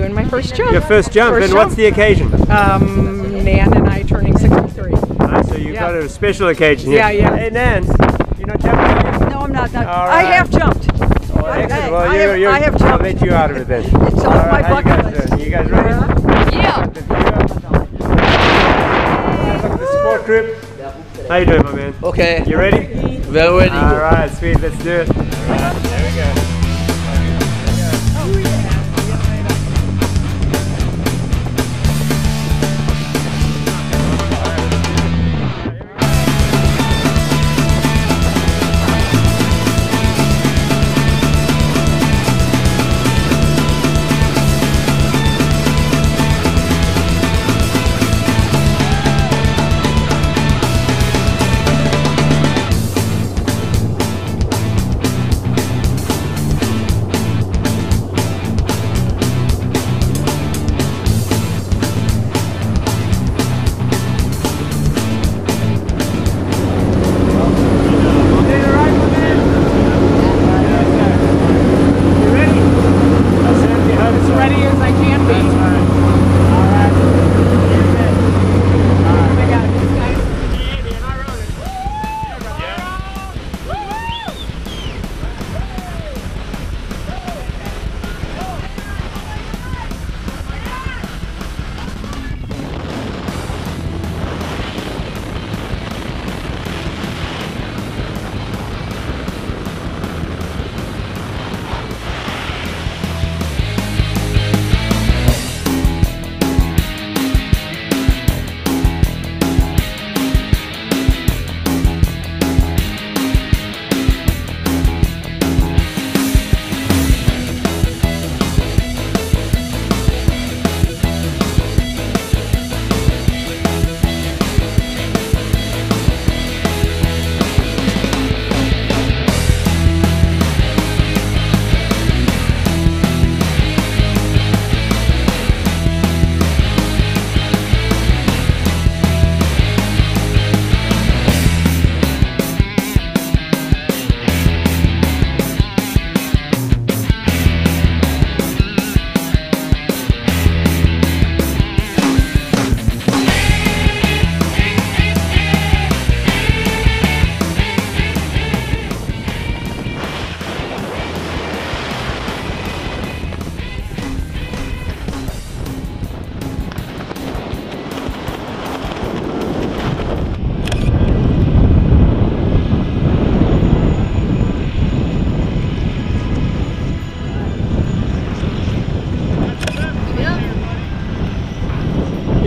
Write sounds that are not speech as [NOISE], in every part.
doing my first jump. Your first jump, First and what's the occasion? Um, Nan and I turning 63. Ah, so you've Yeah. got a special occasion here. Yeah, yeah. Hey, Nan, you not jumping? No, I'm not. not All I have jumped. Oh, I- excellent. I- Well, I you, have- you, I have I'll let you out of it then. [LAUGHS] It's All on right, my how you bucket guys list. doing? You guys ready? Yeah. The view. Look at the support group. How you doing, my man? Okay, You ready? well ready. All right, sweet. Let's do it.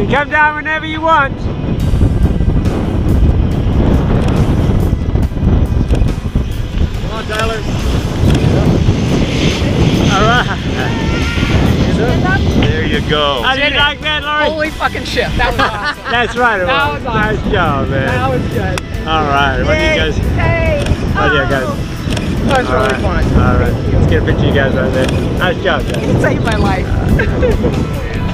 You can come down whenever you want. Come on, Tyler. All right. There you go. How did you like that, Lauren? Holy fucking shit. That was awesome. [LAUGHS] That's right. it That was. was awesome. Nice job, man. that was good. All right. What do you guys? Hey. How do you guys? Oh. That was All really right. fun. All right. Let's get a picture of you guys right there. Nice job, guys. [LAUGHS] Saved my life. [LAUGHS]